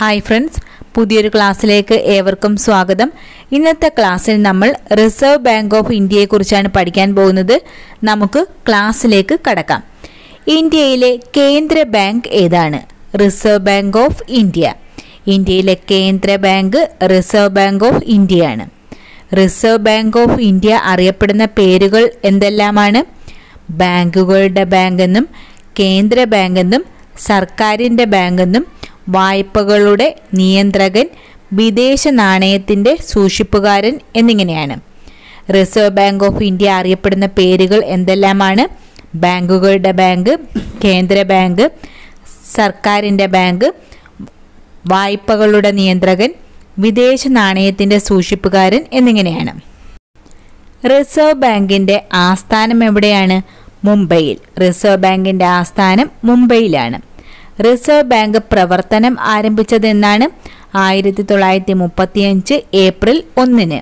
Hi friends പുതിയൊരു ക്ലാസ്സിലേക്ക് ഏവർക്കും സ്വാഗതം. ഇന്നത്തെ ക്ലാസ്സിൽ നമ്മൾ റിസർവ് ബാങ്ക് ഓഫ് ഇന്ത്യയെക്കുറിച്ചാണ് പഠിക്കാൻ പോകുന്നത്. നമുക്ക് ക്ലാസ്സിലേക്ക് കടക്കാം. ഇന്ത്യയിലെ കേന്ദ്ര ബാങ്ക് ഏതാണ്? റിസർവ് ബാങ്ക് ഓഫ് ഇന്ത്യ ഇന്ത്യയിലെ കേന്ദ്ര ബാങ്ക് റിസർവ് ബാങ്ക് ഓഫ് ഇന്ത്യയാണ് റിസർവ് ബാങ്ക് ഓഫ് ഇന്ത്യ അറിയപ്പെടുന്ന പേരുകൾ എന്തെല്ലാമാണ്? ബാങ്കുകളുടെ ബാങ്ക് എന്നും കേന്ദ്ര ബാങ്ക് ബാങ്കെന്നും സർക്കാരിന്റെ ബാങ്കെന്നും വായ്പകളുടെ നിയന്ത്രകൻ വിദേശ നാണയത്തിന്റെ സൂക്ഷിപ്പുകാരൻ എന്നിങ്ങനെയാണ്. റിസർവ് ബാങ്ക് ഓഫ് ഇന്ത്യ അറിയപ്പെടുന്ന പേരുകൾ എന്തെല്ലാമാണ്? ബാങ്കുകളുടെ ബാങ്ക് കേന്ദ്ര ബാങ്ക് സർക്കാരിന്റെ ബാങ്ക് വായ്പകളുടെ നിയന്ത്രകൻ വിദേശ നാണയത്തിന്റെ സൂക്ഷിപ്പുകാരൻ എന്നിങ്ങനെയാണ്. റിസർവ് ബാങ്കിന്റെ ആസ്ഥാനം എവിടെയാണ്? മുംബൈയിൽ. റിസർവ് ബാങ്കിന്റെ ആസ്ഥാനം മുംബൈയിലാണ്. റിസർവ് ബാങ്ക് പ്രവർത്തനം ആരംഭിച്ചതെന്നാണ് ആയിരത്തി തൊള്ളായിരത്തി മുപ്പത്തിയഞ്ച് ഏപ്രിൽ ഒന്നിന്.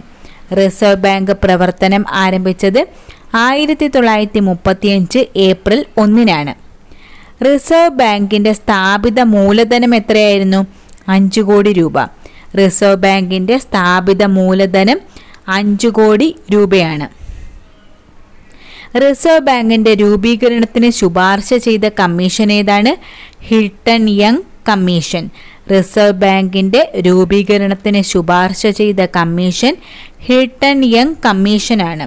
റിസർവ് ബാങ്ക് പ്രവർത്തനം ആരംഭിച്ചത് ആയിരത്തി തൊള്ളായിരത്തി മുപ്പത്തിയഞ്ച് ഏപ്രിൽ ഒന്നിനാണ്. റിസർവ് ബാങ്കിന്റെ സ്ഥാപിത മൂലധനം എത്രയായിരുന്നു? അഞ്ച് കോടി രൂപ. റിസർവ് ബാങ്കിന്റെ സ്ഥാപിത മൂലധനം അഞ്ച് കോടി രൂപയാണ്. റിസർവ് ബാങ്കിന്റെ രൂപീകരണത്തിന് ശുപാർശ ചെയ്ത കമ്മീഷൻ ഏതാണ്? ഹിൽട്ടൺ യങ് കമ്മീഷൻ റിസർവ് ബാങ്കിന്റെ രൂപീകരണത്തിന് ശുപാർശ ചെയ്ത കമ്മീഷൻ ഹിൽട്ടൺ യങ് കമ്മീഷനാണ്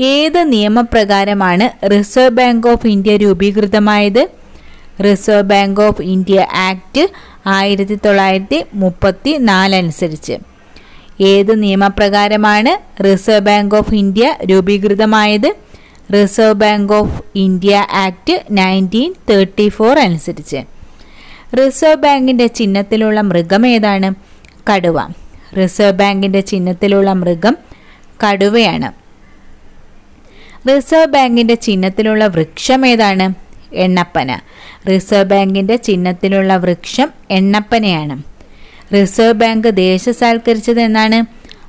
ഏത് നിയമപ്രകാരമാണ് reserve bank of India രൂപീകൃതമായത്? Reserve bank of India act ആയിരത്തി തൊള്ളായിരത്തി മുപ്പത്തി നാലനുസരിച്ച് ഏത് നിയമപ്രകാരമാണ് reserve bank of India രൂപീകൃതമായത്? Reserve bank of India act nineteen thirty four അനുസരിച്ച്. റിസർവ് ബാങ്കിന്റെ ചിഹ്നത്തിലുള്ള മൃഗം ഏതാണ്? കടുവ. റിസർവ് ബാങ്കിന്റെ ചിഹ്നത്തിലുള്ള മൃഗം കടുവയാണ്. റിസർവ് ബാങ്കിന്റെ ചിഹ്നത്തിലുള്ള വൃക്ഷം ഏതാണ്? എണ്ണപ്പന. റിസർവ് ബാങ്കിന്റെ ചിഹ്നത്തിലുള്ള വൃക്ഷം എണ്ണപ്പനയാണ്. റിസർവ് ബാങ്ക് ദേശസാൽക്കരിച്ചത് എന്നാണ്?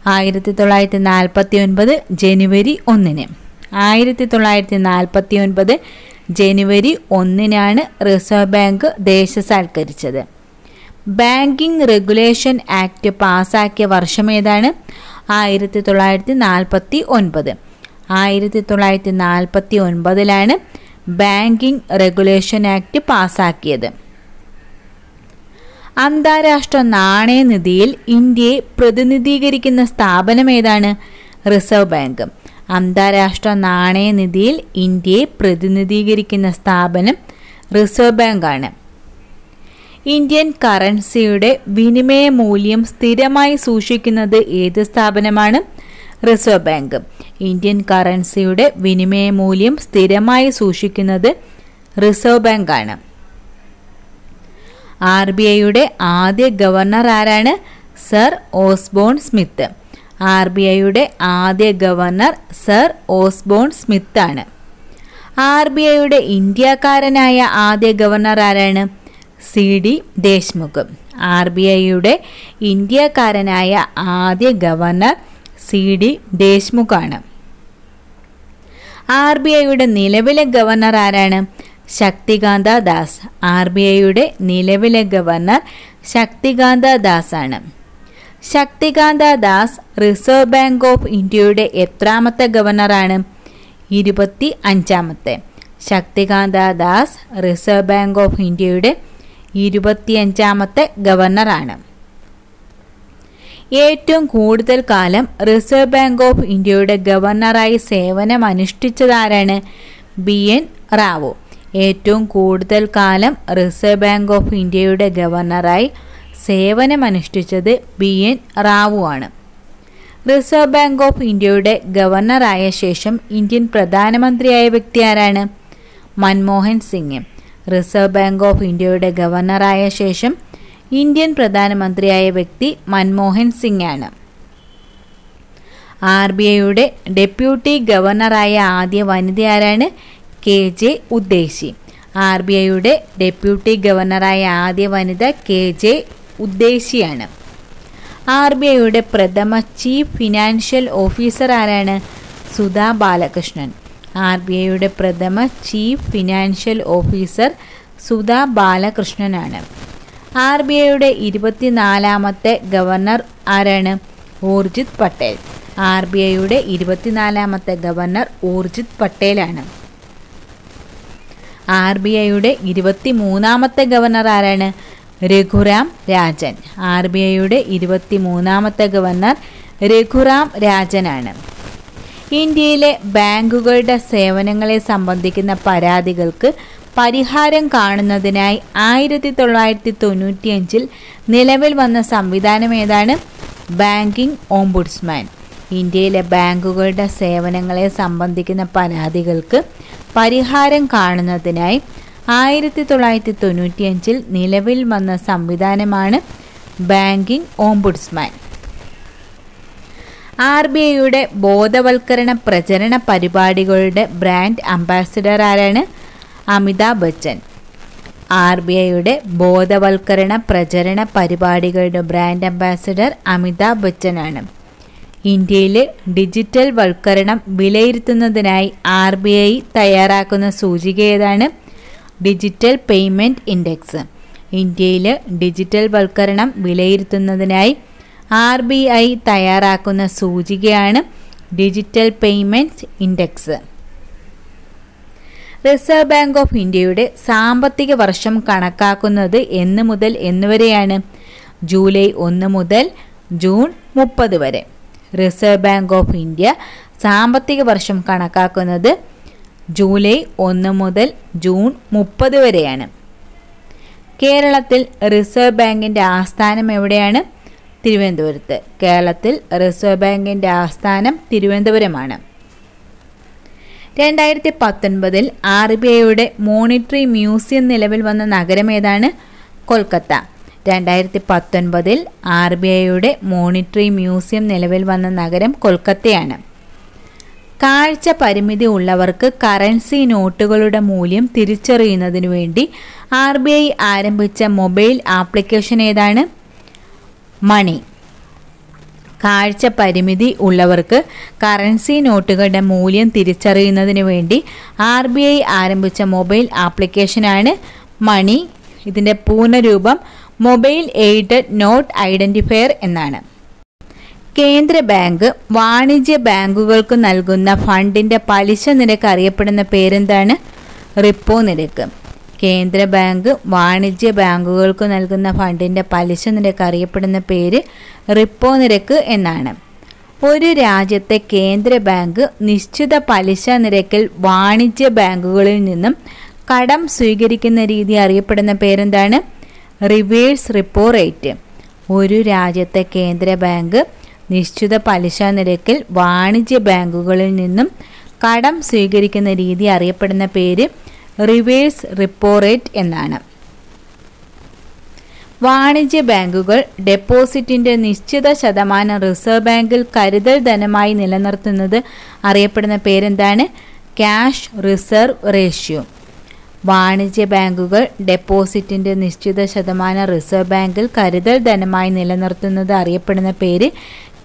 ആയിരത്തി തൊള്ളായിരത്തി നാൽപ്പത്തി ഒൻപത് ജനുവരി ഒന്നിന്. ആയിരത്തി തൊള്ളായിരത്തി നാൽപ്പത്തി ഒൻപത് ജനുവരി ഒന്നിനാണ് റിസർവ് ബാങ്ക് ദേശസാൽക്കരിച്ചത്. ബാങ്കിംഗ് റെഗുലേഷൻ ആക്ട് പാസാക്കിയ വർഷം ഏതാണ്? ആയിരത്തി തൊള്ളായിരത്തി നാൽപ്പത്തി ഒൻപത് ആയിരത്തി തൊള്ളായിരത്തി നാൽപ്പത്തി ഒൻപതിലാണ് ബാങ്കിംഗ് റെഗുലേഷൻ ആക്ട് പാസാക്കിയത്. അന്താരാഷ്ട്ര നാണയനിധിയിൽ ഇന്ത്യയെ പ്രതിനിധീകരിക്കുന്ന സ്ഥാപനം ഏതാണ്? Reserve bank. അന്താരാഷ്ട്ര നാണയനിധിയിൽ ഇന്ത്യയെ പ്രതിനിധീകരിക്കുന്ന സ്ഥാപനം റിസർവ് ബാങ്കാണ് ഇന്ത്യൻ കറൻസിയുടെ വിനിമയ മൂല്യം സ്ഥിരമായി സൂക്ഷിക്കുന്നത് ഏത് സ്ഥാപനമാണ്? റിസർവ് ബാങ്ക് ഇന്ത്യൻ കറൻസിയുടെ വിനിമയ മൂല്യം സ്ഥിരമായി സൂക്ഷിക്കുന്നത് റിസർവ് ബാങ്കാണ് ആർ ബി ഐയുടെ ആദ്യ ഗവർണർ ആരാണ്? Sir Osborne Smith. R B ഐയുടെ ആദ്യ ഗവർണർ സർ ഓസ്ബോൺ സ്മിത്ത് ആണ് ആർ ബി ഐയുടെ ഇന്ത്യക്കാരനായ ആദ്യ ഗവർണർ ആരാണ്? C D Deshmukh. R B ഐയുടെ ഇന്ത്യക്കാരനായ ആദ്യ ഗവർണർ സി ഡി ദേശ്മുഖ് ആണ് ആർ ബി ഐയുടെ നിലവിലെ ഗവർണർ ആരാണ്? ശക്തികാന്ത ദാസ്. ആർ ബി ഐയുടെ നിലവിലെ ഗവർണർ ശക്തികാന്ത ദാസ് ആണ് Shaktikanta Das reserve bank of ഇന്ത്യയുടെ എത്രാമത്തെ ഗവർണറാണ്? ഇരുപത്തി അഞ്ചാമത്തെ Shaktikanta Das reserve bank of ഇന്ത്യയുടെ ഇരുപത്തിയഞ്ചാമത്തെ ഗവർണറാണ്. ഏറ്റവും കൂടുതൽ കാലം റിസർവ് ബാങ്ക് ഓഫ് ഇന്ത്യയുടെ ഗവർണറായി സേവനം അനുഷ്ഠിച്ചതാരാണ്? ബി. എൻ. റാവു. ഏറ്റവും കൂടുതൽ കാലം റിസർവ് ബാങ്ക് ഓഫ് ഇന്ത്യയുടെ ഗവർണറായി സേവനമനുഷ്ഠിച്ചത് ബി എൻ റാവു ആണ് റിസർവ് ബാങ്ക് ഓഫ് ഇന്ത്യയുടെ ഗവർണറായ ശേഷം ഇന്ത്യൻ പ്രധാനമന്ത്രിയായ വ്യക്തി ആരാണ്? Manmohan Singh. Reserve bank of ഇന്ത്യയുടെ ഗവർണറായ ശേഷം ഇന്ത്യൻ പ്രധാനമന്ത്രിയായ വ്യക്തി മൻമോഹൻ സിംഗ് ആണ്. ആർ ബി ഐയുടെ ഡെപ്യൂട്ടി ഗവർണറായ ആദ്യ വനിത ആരാണ്? K J Udeshi R B ഐയുടെ ഡെപ്യൂട്ടി ഗവർണറായ ആദ്യ വനിത കെ ജെ ഉദ്ദേശിയാണ്. ആർ ബി ഐയുടെ പ്രഥമ ചീഫ് ഫിനാൻഷ്യൽ ഓഫീസർ ആരാണ്? സുധാ ബാലകൃഷ്ണൻ. ആർ ബി ഐയുടെ പ്രഥമ ചീഫ് ഫിനാൻഷ്യൽ ഓഫീസർ സുധാ ബാലകൃഷ്ണനാണ്. ആർ ബി ഐയുടെ ഇരുപത്തിനാലാമത്തെ ഗവർണർ ആരാണ്? ഊർജിത് പട്ടേൽ. ആർ ബി ഐയുടെ ഇരുപത്തിനാലാമത്തെ ഗവർണർ ഊർജിത് പട്ടേലാണ്. ആർ ബി ഐയുടെ ഇരുപത്തി മൂന്നാമത്തെ ഗവർണർ ആരാണ്? രഘുറാം രാജൻ. ആർ ബി ഐയുടെ ഇരുപത്തി മൂന്നാമത്തെ ഗവർണർ രഘുറാം രാജനാണ്. ഇന്ത്യയിലെ ബാങ്കുകളുടെ സേവനങ്ങളെ സംബന്ധിക്കുന്ന പരാതികൾക്ക് പരിഹാരം കാണുന്നതിനായി ആയിരത്തി തൊള്ളായിരത്തി തൊണ്ണൂറ്റിയഞ്ചിൽ നിലവിൽ വന്ന സംവിധാനം ഏതാണ്? Banking ombudsman. ഇന്ത്യയിലെ ബാങ്കുകളുടെ സേവനങ്ങളെ സംബന്ധിക്കുന്ന പരാതികൾക്ക് പരിഹാരം കാണുന്നതിനായി ആയിരത്തി തൊള്ളായിരത്തി തൊണ്ണൂറ്റിയഞ്ചിൽ നിലവിൽ വന്ന സംവിധാനമാണ് ബാങ്കിംഗ് ഓംബുഡ്സ്മാൻ. ആർ ബി ഐയുടെ ബോധവൽക്കരണ പ്രചരണ പരിപാടികളുടെ ബ്രാൻഡ് അംബാസിഡർ ആരാണ്? അമിതാഭ് ബച്ചൻ. ആർ ബി ഐയുടെ ബോധവൽക്കരണ പ്രചരണ പരിപാടികളുടെ ബ്രാൻഡ് അംബാസിഡർ അമിതാഭ് ബച്ചനാണ്. ഇന്ത്യയിലെ ഡിജിറ്റൽ വൽക്കരണം വിലയിരുത്തുന്നതിനായി ആർ ബി ഐ തയ്യാറാക്കുന്ന സൂചിക ഏതാണ്? Digital payment index. ഇന്ത്യയിൽ ഡിജിറ്റൽ വൽക്കരണം വിലയിരുത്തുന്നതിനായി ആർ ബി ഐ തയ്യാറാക്കുന്ന സൂചികയാണ് digital payment index. Reserve bank of ഇന്ത്യയുടെ സാമ്പത്തിക വർഷം കണക്കാക്കുന്നത് എന്ന് മുതൽ എന്നുവരെയാണ്. ജൂലൈ ഒന്ന് മുതൽ ജൂൺ മുപ്പത് വരെ. റിസർവ് ബാങ്ക് ഓഫ് ഇന്ത്യ സാമ്പത്തിക വർഷം കണക്കാക്കുന്നത് ജൂലൈ ഒന്ന് മുതൽ ജൂൺ മുപ്പത് വരെയാണ്. കേരളത്തിൽ റിസർവ് ബാങ്കിന്റെ ആസ്ഥാനം എവിടെയാണ്? തിരുവനന്തപുരത്ത്. കേരളത്തിൽ റിസർവ് ബാങ്കിന്റെ ആസ്ഥാനം തിരുവനന്തപുരമാണ്. രണ്ടായിരത്തി പത്തൊൻപതിൽ ആർ ബി ഐയുടെ മോണിറ്ററി മ്യൂസിയം നിലവിൽ വന്ന നഗരം ഏതാണ്? കൊൽക്കത്ത. രണ്ടായിരത്തി പത്തൊൻപതിൽ ആർ ബി ഐയുടെ മോണിറ്ററി മ്യൂസിയം നിലവിൽ വന്ന നഗരം കൊൽക്കത്തയാണ്. കാഴ്ച പരിമിതി ഉള്ളവർക്ക് കറൻസി നോട്ടുകളുടെ മൂല്യം തിരിച്ചറിയുന്നതിനു വേണ്ടി ആർ ബി ഐ ആരംഭിച്ച മൊബൈൽ ആപ്ലിക്കേഷൻ ഏതാണ്? മണി. കാഴ്ച പരിമിതി ഉള്ളവർക്ക് കറൻസി നോട്ടുകളുടെ മൂല്യം തിരിച്ചറിയുന്നതിന് വേണ്ടി ആർ ബി ഐ ആരംഭിച്ച മൊബൈൽ ആപ്ലിക്കേഷനാണ് മണി. ഇതിന്റെ പൂർണരൂപം മൊബൈൽ എയ്ഡഡ് നോട്ട് ഐഡന്റിഫയർ എന്നാണ്. കേന്ദ്ര ബാങ്ക് വാണിജ്യ ബാങ്കുകൾക്ക് നൽകുന്ന ഫണ്ടിന്റെ പലിശ നിരക്ക് അറിയപ്പെടുന്ന പേരെന്താണ്? റിപ്പോ നിരക്ക്. കേന്ദ്ര ബാങ്ക് വാണിജ്യ ബാങ്കുകൾക്ക് നൽകുന്ന ഫണ്ടിന്റെ പലിശ നിരക്ക് അറിയപ്പെടുന്ന പേര് റിപ്പോ നിരക്ക് എന്നാണ്. ഒരു രാജ്യത്തെ കേന്ദ്ര ബാങ്ക് നിശ്ചിത പലിശ നിരക്കിൽ വാണിജ്യ ബാങ്കുകളിൽ നിന്നും കടം സ്വീകരിക്കുന്ന രീതി അറിയപ്പെടുന്ന പേരെന്താണ്? Reverse repo rate. ഒരു രാജ്യത്തെ കേന്ദ്ര ബാങ്ക് നിശ്ചിത പലിശ നിരക്കിൽ വാണിജ്യ ബാങ്കുകളിൽ നിന്നും കടം സ്വീകരിക്കുന്ന രീതി അറിയപ്പെടുന്ന പേര് റിവേഴ്സ് റിപ്പോ റേറ്റ് എന്നാണ്. വാണിജ്യ ബാങ്കുകൾ ഡെപ്പോസിറ്റിന്റെ നിശ്ചിത ശതമാനം റിസർവ് ബാങ്കിൽ കരുതൽ ധനമായി നിലനിർത്തുന്നത് അറിയപ്പെടുന്ന പേരെന്താണ്? Cash reserve ratio. വാണിജ്യ ബാങ്കുകൾ ഡെപ്പോസിറ്റിന്റെ നിശ്ചിത ശതമാനം റിസർവ് ബാങ്കിൽ കരുതൽ ധനമായി നിലനിർത്തുന്നത് അറിയപ്പെടുന്ന പേര്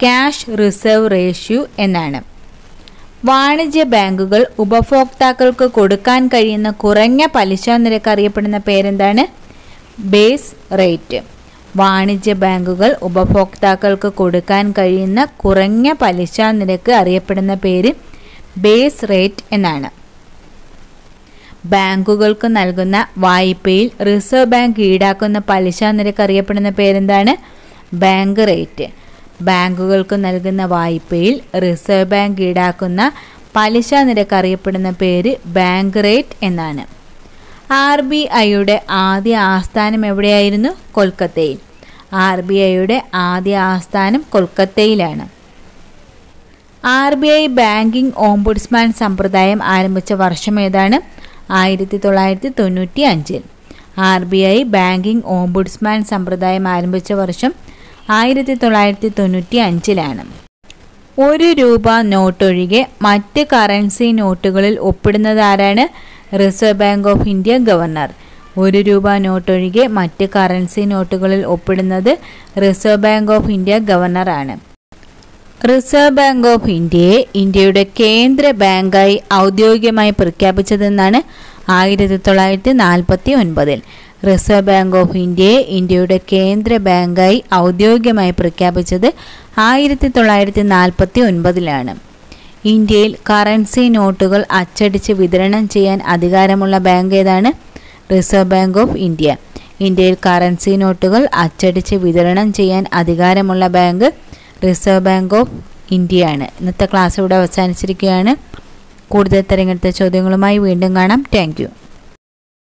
ക്യാഷ് റിസർവ് റേഷ്യൂ എന്നാണ്. വാണിജ്യ ബാങ്കുകൾ ഉപഭോക്താക്കൾക്ക് കൊടുക്കാൻ കഴിയുന്ന കുറഞ്ഞ പലിശ നിരക്ക് അറിയപ്പെടുന്ന പേരെന്താണ്? Base rate. വാണിജ്യ ബാങ്കുകൾ ഉപഭോക്താക്കൾക്ക് കൊടുക്കാൻ കഴിയുന്ന കുറഞ്ഞ പലിശ നിരക്ക് അറിയപ്പെടുന്ന പേര് ബേസ് റേറ്റ് എന്നാണ്. ബാങ്കുകൾക്ക് നൽകുന്ന വായ്പയിൽ റിസർവ് ബാങ്ക് ഈടാക്കുന്ന പലിശ നിരക്ക് അറിയപ്പെടുന്ന പേരെന്താണ്? Bank rate. ബാങ്കുകൾക്ക് നൽകുന്ന വായ്പയിൽ റിസർവ് ബാങ്ക് ഈടാക്കുന്ന പലിശ നിരക്ക് അറിയപ്പെടുന്ന പേര് ബാങ്ക് റേറ്റ് എന്നാണ്. ആർ ബി ഐയുടെ ആദ്യ ആസ്ഥാനം എവിടെയായിരുന്നു? കൊൽക്കത്തയിൽ. ആർ ബി ഐയുടെ ആദ്യ ആസ്ഥാനം കൊൽക്കത്തയിലാണ്. R B I banking ombudsman സമ്പ്രദായം ആരംഭിച്ച വർഷം ഏതാണ്? ആയിരത്തി തൊള്ളായിരത്തി തൊണ്ണൂറ്റി അഞ്ചിൽ R B I banking ombudsman സമ്പ്രദായം ആരംഭിച്ച വർഷം ആയിരത്തി തൊള്ളായിരത്തി തൊണ്ണൂറ്റി അഞ്ചിലാണ് ഒരു രൂപ നോട്ടൊഴികെ മറ്റ് കറൻസി നോട്ടുകളിൽ ഒപ്പിടുന്നതാരാണ്? Reserve bank of India governor ഒരു രൂപ നോട്ടൊഴികെ മറ്റ് കറൻസി നോട്ടുകളിൽ ഒപ്പിടുന്നത് റിസർവ് ബാങ്ക് ഓഫ് ഇന്ത്യ ഗവർണറാണ് റിസർവ് ബാങ്ക് ഓഫ് ഇന്ത്യയെ ഇന്ത്യയുടെ കേന്ദ്ര ബാങ്കായി ഔദ്യോഗികമായി പ്രഖ്യാപിച്ചതെന്നാണ് ആയിരത്തി തൊള്ളായിരത്തി നാൽപ്പത്തി ഒൻപതിൽ റിസർവ് ബാങ്ക് ഓഫ് ഇന്ത്യയെ ഇന്ത്യയുടെ കേന്ദ്ര ബാങ്കായി ഔദ്യോഗികമായി പ്രഖ്യാപിച്ചത് ആയിരത്തി തൊള്ളായിരത്തി നാൽപ്പത്തി ഒൻപതിലാണ് ഇന്ത്യയിൽ കറൻസി നോട്ടുകൾ അച്ചടിച്ച് വിതരണം ചെയ്യാൻ അധികാരമുള്ള ബാങ്ക് ഏതാണ്? റിസർവ് ബാങ്ക് ഓഫ് ഇന്ത്യ ഇന്ത്യയിൽ കറൻസി നോട്ടുകൾ അച്ചടിച്ച് വിതരണം ചെയ്യാൻ അധികാരമുള്ള ബാങ്ക് റിസർവ് ബാങ്ക് ഓഫ് ഇന്ത്യയാണ് ഇന്നത്തെ ക്ലാസ് ഇവിടെ അവസാനിച്ചിരിക്കുകയാണ്. കൂടുതൽ തിരഞ്ഞെടുത്ത ചോദ്യങ്ങളുമായി വീണ്ടും കാണാം. താങ്ക്